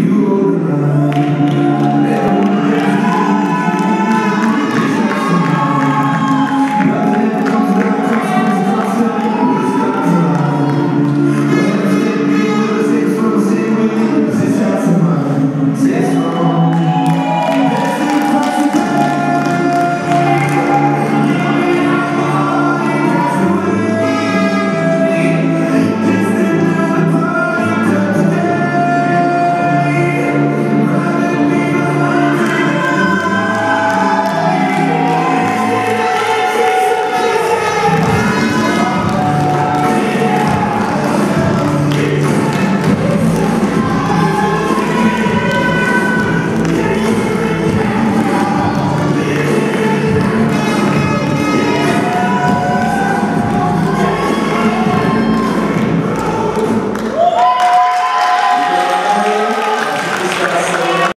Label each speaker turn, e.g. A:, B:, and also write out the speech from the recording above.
A: You're right.